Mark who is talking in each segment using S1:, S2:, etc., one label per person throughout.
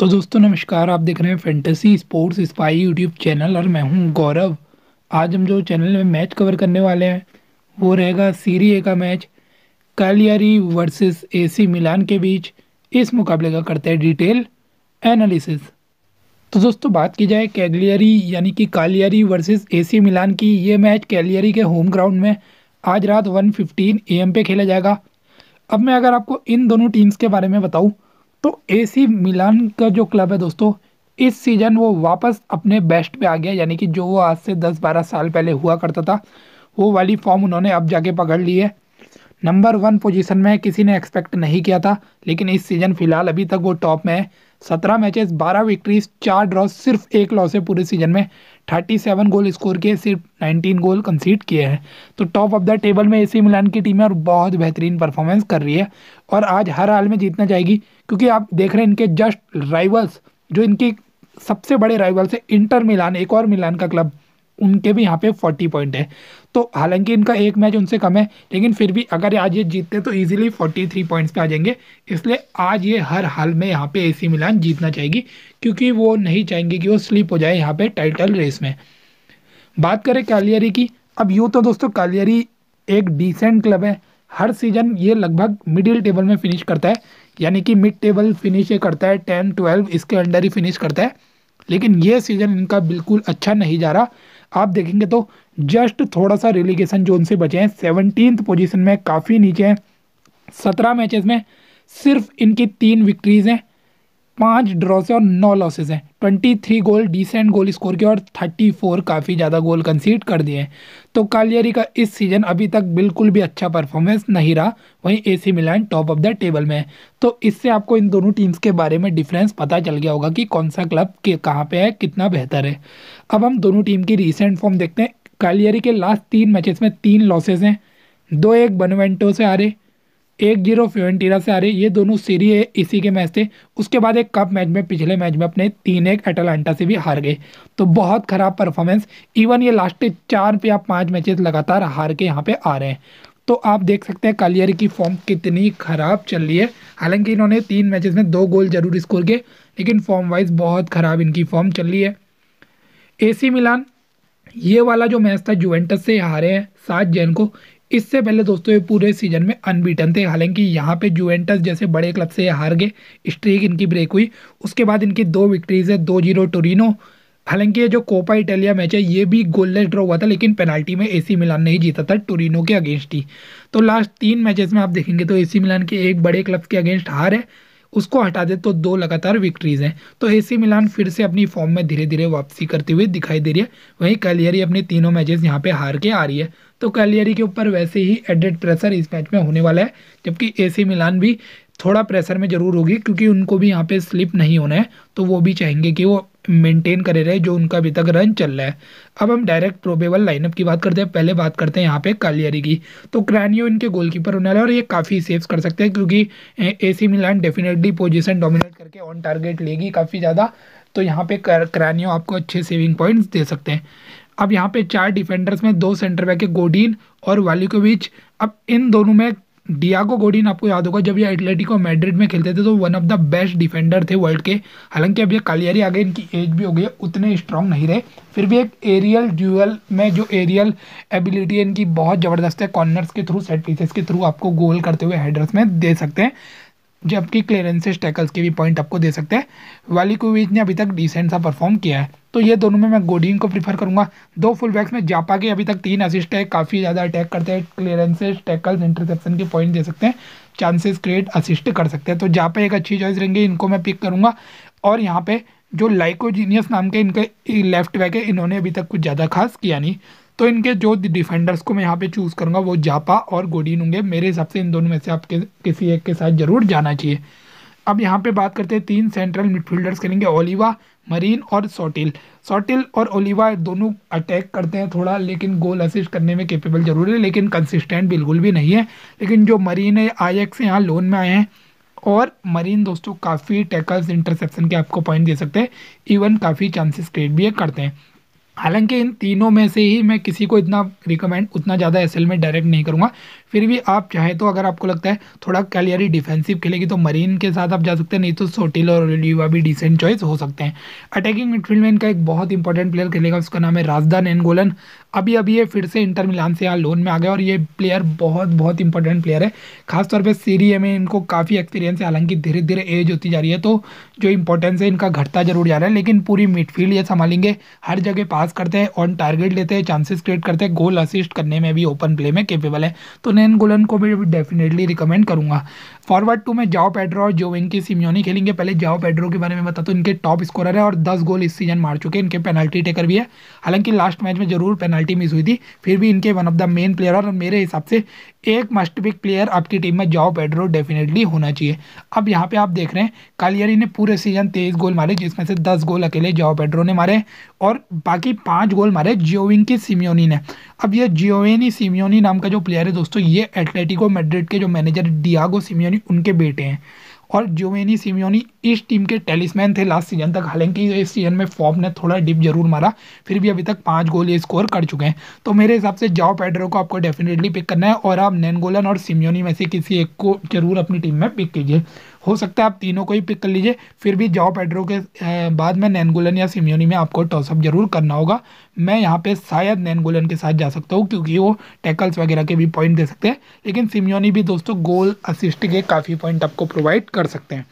S1: तो दोस्तों, नमस्कार, आप देख रहे हैं fantasy sports spy YouTube channel और मैं हूँ गौरव। आज हम जो चैनल में मैच कवर करने वाले हैं, वो रहेगा सीरी ए का match Cagliari versus AC Milan के बीच। इस मुकाबले का करते हैं डिटेल एनालिसिस तो दोस्तों, बात की जाए कैलियरी यानी कि कालियारी वर्सेस एसी मिलान की, ये मैच कैलियरी के होम ग्राउंड में आज रात 1:15 एम पे खेला जाएगा। अब मैं अगर आपको इन दोनों टीम्स के बारे में बताऊँ तो एसी मिलान का जो क्लब है दोस्तों, इस सीज़न वो वापस अपने बेस्ट पे आ गया, यानी कि जो वो आज से 10-12 साल पहले हुआ करता था, वो वाली फॉर्म उन्होंने अब जाके पकड़ ली है। नंबर वन पोजीशन में किसी ने एक्सपेक्ट नहीं किया था, लेकिन इस सीज़न फ़िलहाल अभी तक वो टॉप में है। सत्रह मैचेस बारह विक्ट्रीज चार ड्रॉ सिर्फ़ एक लॉस है पूरे सीज़न में। थर्टी सेवन गोल स्कोर किए, सिर्फ़ नाइनटीन गोल कंसीड किए हैं। तो टॉप ऑफ़ द टेबल में एसी मिलान की टीम है और बहुत बेहतरीन परफॉर्मेंस कर रही है। और आज हर हाल में जीतना चाहेगी। क्योंकि आप देख रहे हैं इनके जस्ट राइवल्स जो इनके सबसे बड़े राइवल्स है इंटर मिलान एक और मिलान का क्लब उनके भी यहाँ पे फोर्टी पॉइंट है। तो हालाँकि इनका एक मैच उनसे कम है, लेकिन फिर भी अगर आज ये जीतते तो इजीली फोर्टी थ्री पॉइंट्स पे आ जाएँगे। इसलिए आज ये हर हाल में यहाँ पे एसी मिलान जीतना चाहेगी, क्योंकि वो नहीं चाहेंगे कि वो स्लिप हो जाए यहाँ पे टाइटल रेस में। बात करें कालियरी की, अब यूँ तो दोस्तों कालियरी एक डिसेंट क्लब है। हर सीज़न ये लगभग मिडिल टेबल में फिनिश करता है। यानी कि मिड टेबल फिनिश करता है टेन ट्वेल्व इसके अंडर ही फिनिश करता है। लेकिन ये सीज़न इनका बिल्कुल अच्छा नहीं जा रहा। आप देखेंगे तो जस्ट थोड़ा सा रिलीगेशन जोन से बचे हैं। सेवनटीन पोजिशन में काफ़ी नीचे हैं। सत्रह मैचेस में सिर्फ़ इनकी तीन विक्ट्रीज हैं। पाँच ड्रॉ से और नौ लॉसेज हैं। Twenty three goal decent goal score किया और थर्टी फोर काफ़ी ज़्यादा गोल कंसीड कर दिए हैं। तो कालियरी का इस सीज़न अभी तक बिल्कुल भी अच्छा परफॉर्मेंस नहीं रहा। वहीं A C Milan top of the table में है। तो इससे आपको इन दोनों टीम्स के बारे में डिफरेंस पता चल गया होगा कि कौन सा क्लब के कहाँ पे है, कितना बेहतर है। अब हम दोनों टीम की रिसेंट फॉर्म देखते हैं। कालियरी के लास्ट तीन मैचेस में तीन लॉसेज हैं। दो एक बनवेंटो से आ रहे एक ज़ीरो फ्योरेंटीना से आ रही ये दोनों सीरी है, इसी के मैच थे। उसके बाद एक कप मैच में, पिछले मैच में अपने तीन एक एटलांटा से भी हार गए। तो बहुत ख़राब परफॉर्मेंस इवन ये लास्ट चार या पाँच मैचेस लगातार हार के यहाँ पे आ रहे हैं। तो आप देख सकते हैं कालियर की फॉर्म कितनी ख़राब चल रही है। हालाँकि इन्होंने तीन मैचेस में दो गोल ज़रूर स्कोर किए, लेकिन फॉर्म वाइज बहुत ख़राब इनकी फॉर्म चल रही है। एसी मिलान ये वाला जो मैच था जुवेंटस से हारे हैं, सात जैन को। इससे पहले दोस्तों, ये पूरे सीज़न में अनबीटन थे। हालाँकि यहाँ पे जुवेंटस जैसे बड़े क्लब से हार गए। स्ट्रीक इनकी ब्रेक हुई। उसके बाद इनकी दो विक्ट्रीज है दो ज़ीरो टोरिनो हालाँकि ये जो कोपा इटालिया मैच है, ये भी गोललेस ड्रॉ हुआ था, लेकिन पेनाल्टी में एसी मिलान नहीं जीता था टोरिनो के अगेंस्ट ही। तो लास्ट तीन मैचेस में आप देखेंगे तो एसी मिलान के एक बड़े क्लब के अगेंस्ट हार है। उसको हटा दे तो दो लगातार विक्ट्रीज हैं। तो एसी मिलान फिर से अपनी फॉर्म में धीरे धीरे वापसी करते हुए दिखाई दे रही है। वहीं कैलियरी अपने तीनों मैचेस यहाँ पे हार के आ रही है। तो कैलियरी के ऊपर वैसे ही एडेड प्रेशर इस मैच में होने वाला है, जबकि एसी मिलान भी थोड़ा प्रेशर में ज़रूर होगी, क्योंकि उनको भी यहाँ पे स्लिप नहीं होना है। तो वो भी चाहेंगे कि वो मेंटेन करे रहे, जो उनका अभी तक रन चल रहा है। अब हम डायरेक्ट प्रोबेबल लाइनअप की बात करते हैं। पहले बात करते हैं यहाँ पे कालियरी की। तो क्रैनियो इनके गोलकीपर होने वाले और ये काफ़ी सेव्स कर सकते हैं क्योंकि, A C Milan definitely position dominate करके ऑन टारगेट लेगी काफ़ी ज़्यादा। तो यहाँ पे क्रैनियो आपको अच्छे सेविंग पॉइंट्स दे सकते हैं। अब यहाँ पे चार डिफेंडर्स में दो सेंटर बैक है गोडीन और वालिकोविच अब इन दोनों में डियागो गोडिन आपको याद होगा, जब ये एटलेटिको मैड्रिड में खेलते थे तो one of the best defender थे वर्ल्ड के। हालाँकि अब ये कालियारी आ गए इनकी एज भी हो गई है, उतने स्ट्रांग नहीं रहे। फिर भी एक एरियल ड्यूअल में जो एरियल एबिलिटी है, इनकी बहुत ज़बरदस्त है कॉर्नर्स के थ्रू सेट पीसेस के थ्रू आपको गोल करते हुए हेडर्स में दे सकते हैं। जबकि क्लियरेंसेस टैकल्स के भी पॉइंट आपको दे सकते हैं। वालिकोविच ने अभी तक डिसेंट सा परफॉर्म किया है। तो ये दोनों में मैं गोडिन को प्रीफर करूँगा। दो फुल बैक्स में जापा के अभी तक तीन असिस्ट है। काफ़ी ज़्यादा अटैक करते हैं। क्लियरेंसेस टैकल्स इंटरसेप्शन के पॉइंट दे सकते हैं। चांसेस क्रिएट असिस्ट कर सकते हैं। तो जापा एक अच्छी चॉइस रहेंगी। इनको मैं पिक करूँगा। और यहाँ पे जो लाइकोजीनियस नाम के इनके लेफ़्ट बैक है, इन्होंने अभी तक कुछ ज़्यादा खास किया नहीं। तो इनके जो डिफेंडर्स को मैं यहाँ पे चूज़ करूँगा, वो जापा और गोडीन होंगे। मेरे हिसाब से इन दोनों में से आपके किसी एक के साथ ज़रूर जाना चाहिए। अब यहाँ पे बात करते हैं तीन सेंट्रल मिडफील्डर्स करेंगे ओलिवा मरीन और सोटिल सोटिल और ओलिवा दोनों अटैक करते हैं थोड़ा, लेकिन गोल असिस्ट करने में केपेबल ज़रूर है, लेकिन कंसिस्टेंट बिल्कुल भी नहीं है। लेकिन जो मरीन है आयक से यहाँ लोन में आए हैं। और मरीन दोस्तों, काफ़ी टैकल्स इंटरसेप्शन के आपको पॉइंट दे सकते हैं। इवन काफ़ी चांसेस क्रिएट भी करते हैं। हालाँकि इन तीनों में से ही मैं किसी को इतना रिकमेंड उतना ज़्यादा एसएल में डायरेक्ट नहीं करूँगा। फिर भी आप चाहें तो अगर आपको लगता है थोड़ा कैलियरी डिफेंसिव खेलेगी तो मरीन के साथ आप जा सकते हैं, नहीं तो सोटिल और लीवा भी डिसेंट चॉइस हो सकते हैं। अटैकिंग मिडफील्ड में इनका एक बहुत इंपॉर्टेंट प्लेयर खेलेगा, उसका नाम है राजदान एनगोलन अभी अभी ये फिर से इंटर मिलान से यहाँ लोन में आ गया और ये प्लेयर बहुत बहुत इंपॉर्टेंट प्लेयर है। खासतौर पे सीरी में इनको काफ़ी एक्सपीरियंस है, हालाँकि धीरे धीरे एज होती जा रही है तो जो इंपॉर्टेंस है इनका घटता ज़रूर जा रहा है, लेकिन पूरी मिडफील्ड ये संभालेंगे। हर जगह पास करते हैं ऑन टारगेट लेते हैं चांसेस क्रिएट करते हैं गोल असिस्ट करने में भी ओपन प्ले में केपेबल है। तो गोलन को भी डेफिनेटली रिकमेंड करूँगा। फॉरवर्ड टू में जाओ पेड्रो और जो की सिमियोनी खेलेंगे। पहले जाओ पेड्रो के बारे में बता तो इनके टॉप स्कोरर है और दस गोल इस सीज़न मार चुके हैं। इनके पेनल्टी टेकर भी है। हालाँकि लास्ट मैच में ज़रूर पेनल्टी मिस हुई थी, फिर भी इनके one of the main player और मेरे हिसाब से एक मस्ट पिक प्लेयर आपकी टीम में जाओ पेड्रो डेफिनेटली होना चाहिए। अब यहाँ पे आप देख रहे हैं कालियरी ने पूरे सीज़न तेईस गोल मारे, जिसमें से दस गोल अकेले जाओ पेड्रो ने मारे और बाकी पाँच गोल मारे जियोविंग की सिमियोनी ने। अब ये जियोवेनी सिमियोनी नाम का जो प्लेयर है दोस्तों, ये एटलेटिको मेड्रिड के जो मैनेजर डियागो सिमियोनी उनके बेटे हैं। और जोवेनी सिमियोनी इस टीम के टेलिसमैन थे। लास्ट सीज़न तक हालाँकि इस सीज़न में फॉर्म ने थोड़ा डिप ज़रूर मारा, फिर भी अभी तक पाँच गोल ये स्कोर कर चुके हैं। तो मेरे हिसाब से जाओ पैडरो को आपको डेफिनेटली पिक करना है और आप नैनगोलन और सिमियोनी में से किसी एक को ज़रूर अपनी टीम में पिक कीजिए। हो सकता है आप तीनों को ही पिक कर लीजिए, फिर भी जाओ पेड्रो के बाद में नैनगुलन या सिमियोनी में आपको टॉसअप ज़रूर करना होगा। मैं यहाँ पे शायद नैनगुलन के साथ जा सकता हूँ, क्योंकि वो टैकल्स वगैरह के भी पॉइंट दे सकते हैं, लेकिन सिमियोनी भी दोस्तों गोल असिस्ट के काफ़ी पॉइंट आपको प्रोवाइड कर सकते हैं।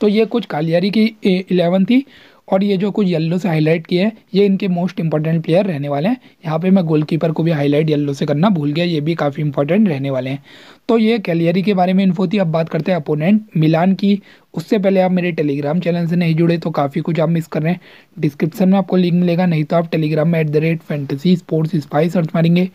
S1: तो ये कुछ कालियारी की इलेवन थी, और ये जो कुछ येल्लो से हाईलाइट किए हैं, ये इनके मोस्ट इंपॉर्टेंट प्लेयर रहने वाले हैं। यहाँ पे मैं गोलकीपर को भी हाईलाइट येल्लो से करना भूल गया, ये भी काफ़ी इंपॉर्टेंट रहने वाले हैं। तो ये कैलियरी के बारे में इन्फो थी। अब बात करते हैं अपोनेंट मिलान की। उससे पहले आप मेरे टेलीग्राम चैनल से नहीं जुड़े तो काफ़ी कुछ आप मिस कर रहे हैं। डिस्क्रिप्शन में आपको लिंक मिलेगा, नहीं तो आप टेलीग्राम में at the rate fantasy sports spy search मारेंगे।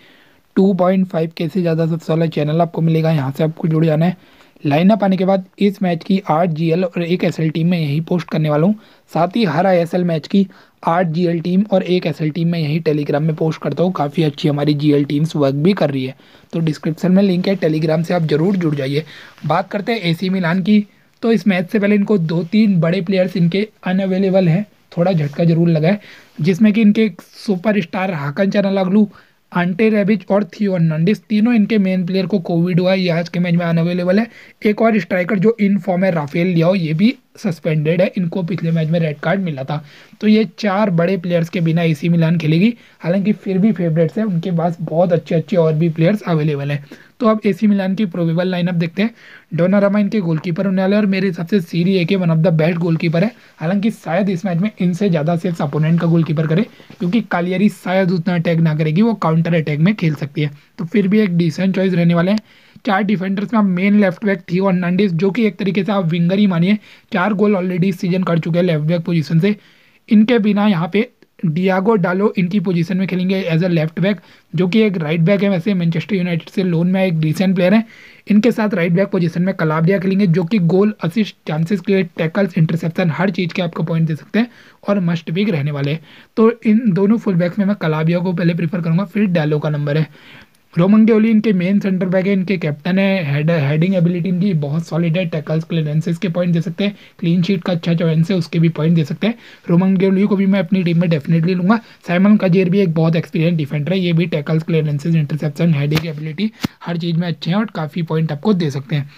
S1: टू पॉइंट फाइव के से ज़्यादा सबसे वाला चैनल आपको मिलेगा, यहाँ से आपको जुड़ जाना है। लाइनअप आने के बाद इस मैच की आठ जीएल और एक एसएल टीम में यही पोस्ट करने वाला हूँ। साथ ही हर आईएसएल मैच की आठ जीएल टीम और एक एसएल टीम में यही टेलीग्राम में पोस्ट करता हूँ। काफ़ी अच्छी हमारी जीएल टीम्स वर्क भी कर रही है। तो डिस्क्रिप्शन में लिंक है टेलीग्राम से आप ज़रूर जुड़ जाइए। बात करते हैं एसी मिलान की। तो इस मैच से पहले इनको दो तीन बड़े प्लेयर्स इनके अनअवेलेबल हैं। थोड़ा झटका ज़रूर लगा है जिसमें कि इनके सुपर स्टार हाकन चनालागलू आंटे रेबिच और थियो हर्नांडिस तीनों इनके मेन प्लेयर को कोविड हुआ ये आज के मैच में अनअवेलेबल है। एक और स्ट्राइकर जो इन फॉर्म है राफेल लियाओ ये भी सस्पेंडेड है। इनको पिछले मैच में रेड कार्ड मिला था। तो ये चार बड़े प्लेयर्स के बिना इसी मिलान खेलेगी। हालाँकि फिर भी फेवरेट्स हैं। उनके पास बहुत अच्छे अच्छे और भी प्लेयर्स अवेलेबल हैं। तो अब एसी मिलान की प्रोबेबल लाइनअप देखते हैं। डोनारामा इनके गोलकीपर होने वाले और मेरे हिसाब से सीरी ए के one of the best goalkeeper है। हालाँकि शायद इस मैच में इनसे ज़्यादा सेल्स अपोनेंट का गोलकीपर करे, क्योंकि कालियरी शायद उतना अटैक ना करेगी, वो काउंटर अटैक में खेल सकती है। तो फिर भी एक डिसेंट चॉइस रहने वाले हैं। चार डिफेंडर्स में आप मेन लेफ़्ट बैक थी और नंडिस जो कि एक तरीके से आप विंगर ही मानिए, चार गोल ऑलरेडी सीज़न कर चुके हैं लेफ़्ट बैक पोजीशन से। इनके बिना यहाँ पे डियागो डालो इनकी पोजीशन में खेलेंगे एज अ लेफ़्ट बैक जो कि एक राइट बैक है वैसे मैनचेस्टर यूनाइटेड से लोन में एक डिसेंट प्लेयर है। इनके साथ राइट बैक पोजीशन में कलाबिया खेलेंगे, जो कि goal assist chances create tackles interception हर चीज़ के आपको पॉइंट दे सकते हैं और मस्ट वीक रहने वाले हैं। तो इन दोनों फुल बैक्स में मैं कलाबिया को पहले प्रीफर करूँगा, फिर डैलो का नंबर है। रोमन गेवली इनके मेन सेंटर बैक है, इनके कैप्टन है हेड हेडिंग एबिलिटी इनकी बहुत सॉलिड है टैकल्स क्लियरेंसेस के पॉइंट दे सकते हैं क्लीन शीट का अच्छा चॉइस है, उसके भी पॉइंट दे सकते हैं। रोमन गेवली को भी मैं अपनी टीम में डेफिनेटली लूँगा। साइमन काजेर भी एक बहुत एक्सपीरियंस डिफेंडर है, ये भी tackles clearances interception heading ability हर चीज़ में अच्छे हैं और काफ़ी पॉइंट आपको दे सकते हैं।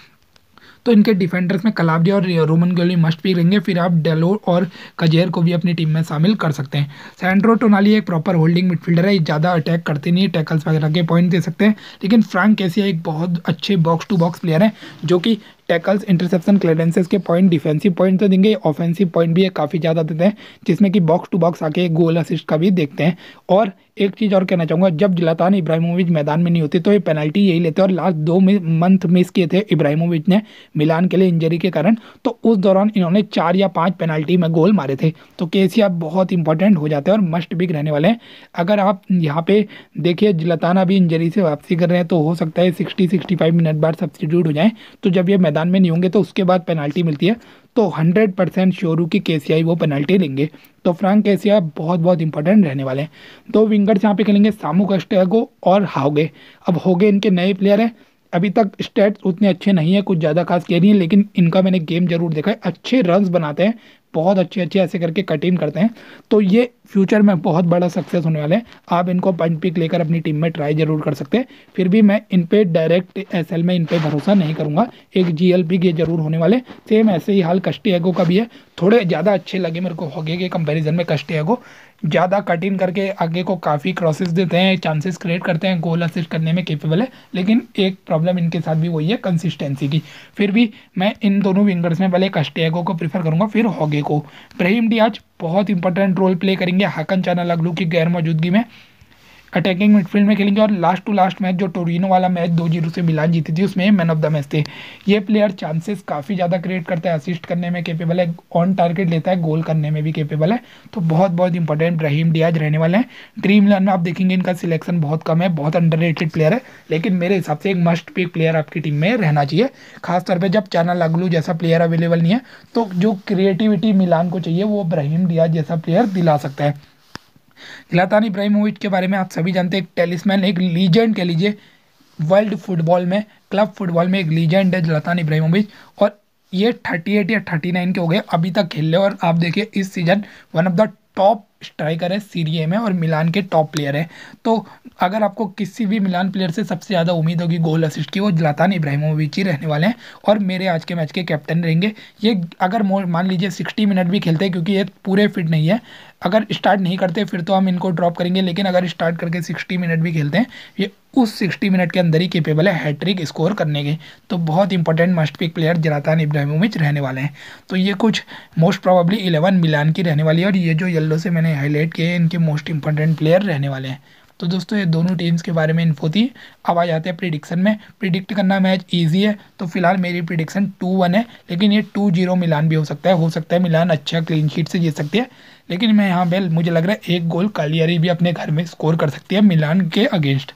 S1: तो इनके डिफेंडर्स में कलाब्रिया और रोमन गोली मस्ट भी रहेंगे फिर आप डेलो और कजेर को भी अपनी टीम में शामिल कर सकते हैं। सैंड्रो टोनाली एक प्रॉपर होल्डिंग मिडफील्डर है। ज़्यादा अटैक करते नहीं है टैकल्स वगैरह के पॉइंट दे सकते हैं। लेकिन फ्रैंक कैसिया एक बहुत अच्छे बॉक्स टू बॉक्स प्लेयर है, जो कि टैकल्स इंटरसेप्शन क्लेडेंसेस के पॉइंट डिफेंसिव पॉइंट तो देंगे। ऑफेंसिव पॉइंट भी काफ़ी ज़्यादा देते हैं, जिसमें कि बॉक्स टू बॉक्स आके गोल असिस्ट का भी देखते हैं। और एक चीज़ और कहना चाहूँगा, जब जिलातान इब्राहिमोविच मैदान में नहीं होते तो ये पेनल्टी यही लेते और लास्ट दो मंथ मिस किए थे इब्राहिमोविच ने मिलान के लिए इंजरी के कारण। तो उस दौरान इन्होंने चार या पाँच पेनल्टी में गोल मारे थे। तो केसिया बहुत इंपॉर्टेंट हो जाते हैं और मस्ट बिग रहने वाले हैं। अगर आप यहाँ पे देखिए, जिलातान अभी इंजरी से वापसी कर रहे हैं तो हो सकता है सिक्सटी सिक्सटी फाइव मिनट बाद सब्सिट्यूट हो जाए। तो जब ये मैदान में नहीं होंगे तो उसके बाद पेनल्टी मिलती है। तो हंड्रेड परसेंट श्योर हूँ कि के वो पेनल्टी लेंगे। तो फ्रैंक के बहुत बहुत इंपॉर्टेंट रहने वाले हैं। दो विंगर्स यहाँ पे खेलेंगे सामू कस्टेगो और हाउगे अब होगे इनके नए प्लेयर हैं। अभी तक स्टेट्स उतने अच्छे नहीं है, कुछ ज़्यादा खास कह रही है, लेकिन इनका मैंने गेम ज़रूर देखा है। अच्छे रन्स बनाते हैं। बहुत अच्छे अच्छे ऐसे करके कट इन करते हैं। तो ये फ्यूचर में बहुत बड़ा सक्सेस होने वाले हैं। आप इनको पंच पिक लेकर अपनी टीम में ट्राई ज़रूर कर सकते हैं। फिर भी मैं इन पे डायरेक्ट एसएल में इन पे भरोसा नहीं करूँगा। एक जी एल ये ज़रूर होने वाले। सेम ऐसे ही हाल कस्टी एगो का भी है। थोड़े ज़्यादा अच्छे लगे मेरे को होगे के कंपेरिजन में कस्टी एगो ज़्यादा कट इन करके आगे को काफ़ी क्रॉसेस देते हैं चांसेस क्रिएट करते हैं गोल असिस्ट करने में केपेबल है। लेकिन एक प्रॉब्लम इनके साथ भी वही है कंसिस्टेंसी की। फिर भी मैं इन दोनों विंगर्स में पहले कस्टेगो को प्रीफर करूँगा, फिर हॉगे को। ब्रहिम डियाज बहुत इंपॉर्टेंट रोल प्ले करेंगे। हाकन चाना लगलू की गैर मौजूदगी में। अटैकिंग मिडफील्ड में खेलेंगे और लास्ट टू लास्ट मैच जो टोरिनो वाला मैच दो ज़ीरो से मिलान जीती थी, उसमें मैन ऑफ़ द मैच थे। ये प्लेयर चांसेस काफ़ी ज़्यादा क्रिएट करता है असिस्ट करने में केपेबल है ऑन टारगेट लेता है गोल करने में भी केपेबल है। तो बहुत बहुत इंपॉर्टेंट रहीम डियाज रहने वाले हैं। ड्रीम इलेवन में आप देखेंगे इनका सिलेक्शन बहुत कम है, बहुत अंडर प्लेयर है, लेकिन मेरे हिसाब से एक मस्ट पिक प्लेयर आपकी टीम में रहना चाहिए। खासतौर पर जब चाना लगलू जैसा प्लेयर अवेलेबल नहीं है तो जो क्रिएटिविटी मिलान को चाहिए, वो ब्रहीम डियाज जैसा प्लेयर दिला सकता है। जिलातान इब्राहिमोविच के बारे में आप सभी जानते हैं, एक टेलिसमैन, एक लीजेंड कह लीजिए। वर्ल्ड फुटबॉल में, क्लब फुटबॉल में एक लीजेंड है जिलातान इब्राहिमोविच। और ये थर्टी एट या थर्टी नाइन के हो गए, अभी तक खेल रहे और आप देखिए, इस season one of the top striker है सीरिए में और मिलान के टॉप प्लेयर है। तो अगर आपको किसी भी मिलान प्लेयर से सबसे ज़्यादा उम्मीद होगी गोल असिस्ट की, वो जलातान इब्राहिमोविच ही रहने वाले हैं। और मेरे आज के मैच के कैप्टन रहेंगे। ये अगर मान लीजिए सिक्सटी मिनट भी खेलते हैं, क्योंकि ये पूरे फिट नहीं है। अगर स्टार्ट नहीं करते, फिर तो हम इनको ड्रॉप करेंगे, लेकिन अगर स्टार्ट करके सिक्सटी मिनट भी खेलते हैं, ये उस सिक्सटी मिनट के अंदर ही केपेबल है हैट्रिक स्कोर करने के। तो बहुत important must pick player Zlatan Ibrahimovic रहने वाले हैं। तो ये कुछ मोस्ट प्रॉबली इलेवन मिलान की रहने वाली है, और ये जो येल्लो से मैंने हाईलाइट किए हैं, इनके मोस्ट इंपॉर्टेंट प्लेयर रहने वाले हैं। तो दोस्तों, ये दोनों टीम्स के बारे में इन्फो थी। अब आ जाते हैं प्रिडिक्शन में। प्रिडिक्ट करना मैच इजी है तो फ़िलहाल मेरी प्रिडिक्शन टू वन है, लेकिन ये टू ज़ीरो मिलान भी हो सकता है। हो सकता है मिलान अच्छा क्लीन शीट से जीत सकती है। लेकिन मैं यहाँ बेल, मुझे लग रहा है एक गोल कालियारी भी अपने घर में स्कोर कर सकती है मिलान के अगेंस्ट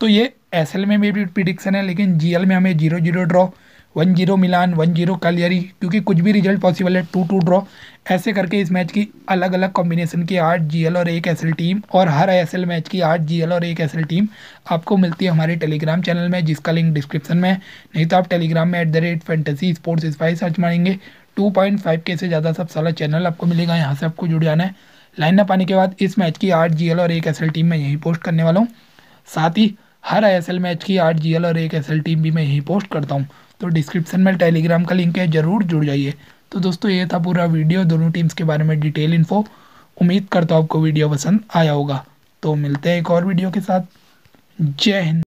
S1: तो ये एसएल में भी प्रिडिक्शन है, लेकिन जीएल में हमें zero zero draw one zero Milan one zero Cagliari क्योंकि कुछ भी रिज़ल्ट पॉसिबल है टू टू ड्रॉ ऐसे करके इस मैच की अलग अलग कॉम्बिनेशन की आठ जीएल और एक एसएल टीम और हर एसएल मैच की आठ जीएल और एक एसएल टीम आपको मिलती है हमारे टेलीग्राम चैनल में, जिसका लिंक डिस्क्रिप्शन में नहीं तो आप टेलीग्राम में at the rate fantasy sports spy search मारेंगे टू पॉइंट फाइव के से ज़्यादा सब सारा चैनल आपको मिलेगा। यहाँ से आपको जुड़ जाना है। लाइन अप आने के बाद इस मैच की आठ जीएल और एक एस टीम में यही पोस्ट करने वाला हूँ। साथ ही हर आई मैच की आठ जीएल और एक एस टीम भी मैं यही पोस्ट करता हूँ। तो डिस्क्रिप्शन में टेलीग्राम का लिंक है, ज़रूर जुड़ जाइए। तो दोस्तों, ये था पूरा वीडियो दोनों टीम्स के बारे में डिटेल इन्फो उम्मीद करता हूँ आपको वीडियो पसंद आया होगा। तो मिलते हैं एक और वीडियो के साथ। जय हिंद।